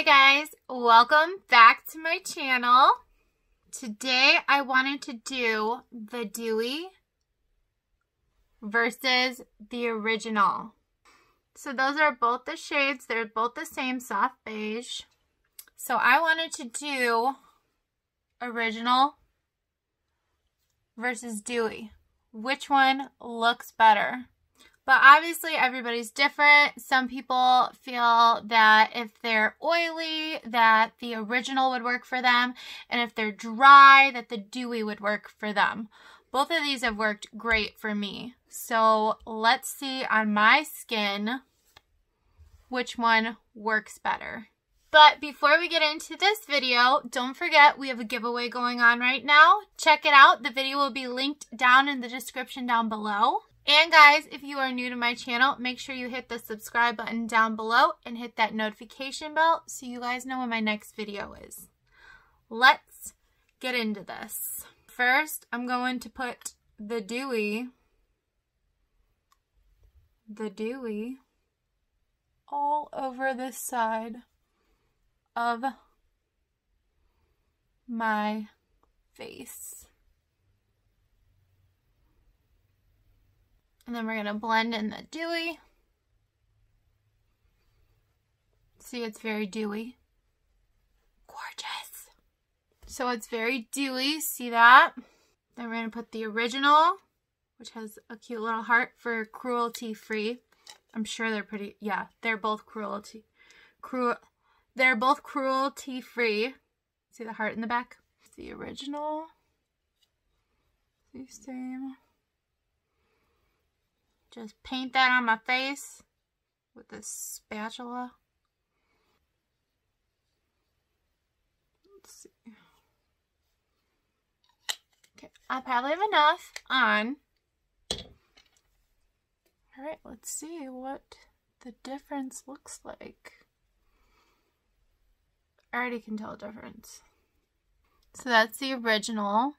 Hey guys, welcome back to my channel. Today I wanted to do the Dewy versus the original. So those are both the shades. They're both the same soft beige. So I wanted to do original versus dewy. Which one looks better? But obviously everybody's different. Some people feel that if they're oily, that the original would work for them. And if they're dry, that the dewy would work for them. Both of these have worked great for me. So let's see on my skin which one works better. But before we get into this video, don't forget we have a giveaway going on right now. Check it out. The video will be linked down in the description down below. And guys, if you are new to my channel, make sure you hit the subscribe button down below and hit that notification bell so you guys know when my next video is. Let's get into this. First, I'm going to put the dewy, the dewy, all over this side of my face. And then we're going to blend in the dewy. See, it's very dewy. Gorgeous. So it's very dewy. See that? Then we're going to put the original, which has a cute little heart for cruelty free. I'm sure they're pretty, yeah, they're both cruelty. Cruel, they're both cruelty free. See the heart in the back? The original. See, same. Just paint that on my face with this spatula. Let's see. Okay, I probably have enough on. Alright, let's see what the difference looks like. I already can tell a difference. So that's the original.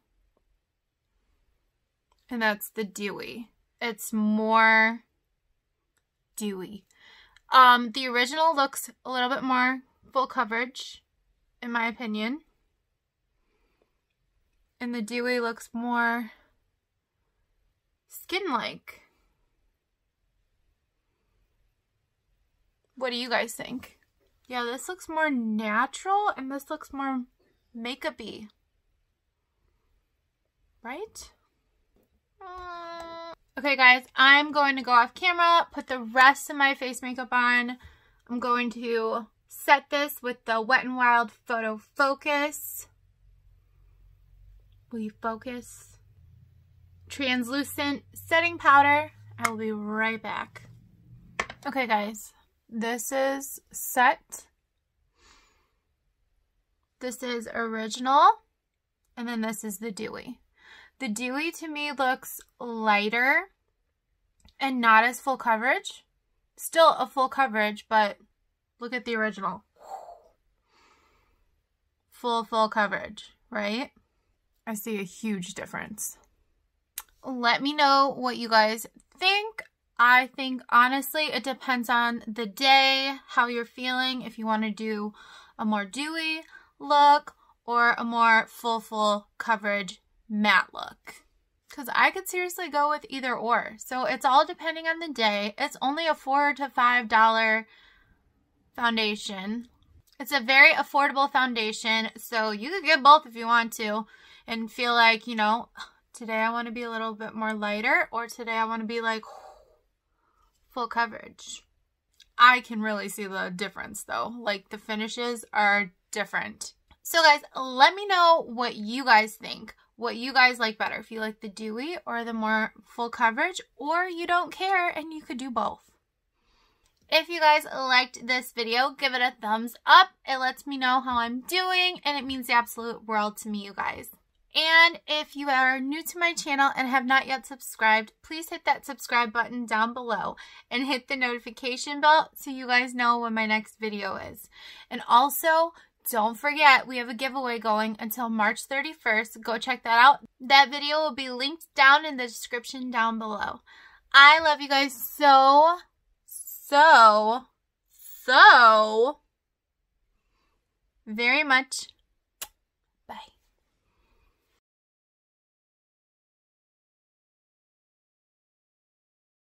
And that's the dewy it's more dewy. Um, the original looks a little bit more full coverage, in my opinion. And the dewy looks more skin-like. What do you guys think? Yeah, this looks more natural and this looks more makeup-y. Right? Okay, guys, I'm going to go off camera, put the rest of my face makeup on. I'm going to set this with the Wet n Wild Photo Focus. Will you focus? Translucent setting powder. I will be right back. Okay, guys, this is set. This is original, and then this is the dewy. The Dewy to me looks lighter and not as full coverage. Still a full coverage, but look at the original. Full, full coverage, right? I see a huge difference. Let me know what you guys think. I think, honestly, it depends on the day, how you're feeling, if you want to do a more dewy look or a more full, full coverage matte look. Because I could seriously go with either or. So it's all depending on the day. It's only a 4 to $5 foundation. It's a very affordable foundation. So you could get both if you want to. And feel like, you know, today I want to be a little bit more lighter. Or today I want to be like full coverage. I can really see the difference though. Like the finishes are different. So guys, let me know what you guys think what you guys like better. If you like the dewy or the more full coverage, or you don't care and you could do both. If you guys liked this video, give it a thumbs up. It lets me know how I'm doing and it means the absolute world to me, you guys. And if you are new to my channel and have not yet subscribed, please hit that subscribe button down below and hit the notification bell so you guys know when my next video is. And also, don't forget, we have a giveaway going until March 31st. Go check that out. That video will be linked down in the description down below. I love you guys so, so, so very much